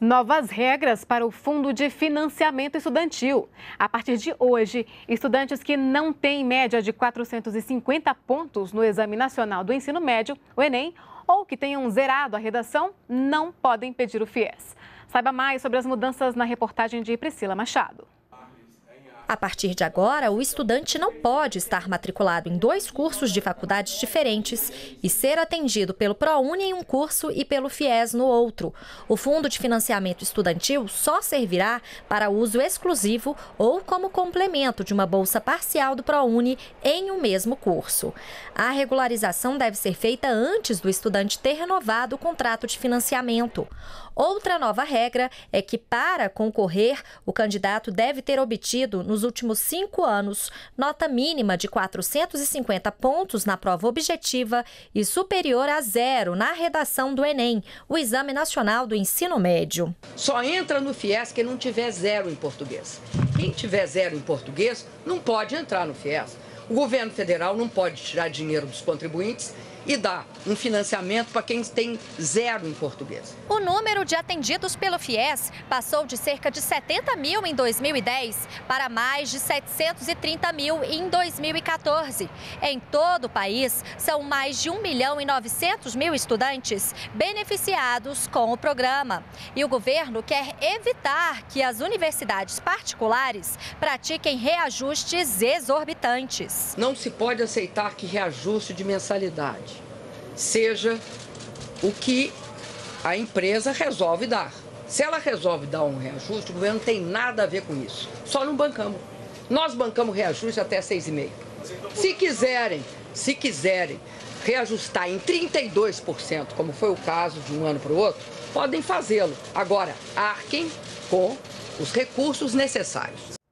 Novas regras para o Fundo de Financiamento Estudantil. A partir de hoje, estudantes que não têm média de 450 pontos no Exame Nacional do Ensino Médio, o Enem, ou que tenham zerado a redação, não podem pedir o FIES. Saiba mais sobre as mudanças na reportagem de Priscila Machado. A partir de agora, o estudante não pode estar matriculado em dois cursos de faculdades diferentes e ser atendido pelo ProUni em um curso e pelo FIES no outro. O Fundo de Financiamento Estudantil só servirá para uso exclusivo ou como complemento de uma bolsa parcial do ProUni em um mesmo curso. A regularização deve ser feita antes do estudante ter renovado o contrato de financiamento. Outra nova regra é que, para concorrer, o candidato deve ter obtido, nos últimos cinco anos, nota mínima de 450 pontos na prova objetiva e superior a zero na redação do Enem, o Exame Nacional do Ensino Médio. Só entra no FIES quem não tiver zero em português. Quem tiver zero em português não pode entrar no FIES. O governo federal não pode tirar dinheiro dos contribuintes e dar um financiamento para quem tem zero em português. O número de atendidos pelo FIES passou de cerca de 70 mil em 2010 para mais de 730 mil em 2014. Em todo o país, são mais de 1 milhão e 900 mil estudantes beneficiados com o programa. E o governo quer evitar que as universidades particulares pratiquem reajustes exorbitantes. Não se pode aceitar que reajuste de mensalidade seja o que a empresa resolve dar. Se ela resolve dar um reajuste, o governo não tem nada a ver com isso. Só não bancamos. Nós bancamos reajuste até 6,5%. Se quiserem, se quiserem reajustar em 32%, como foi o caso de um ano para o outro, podem fazê-lo. Agora, arquem com os recursos necessários.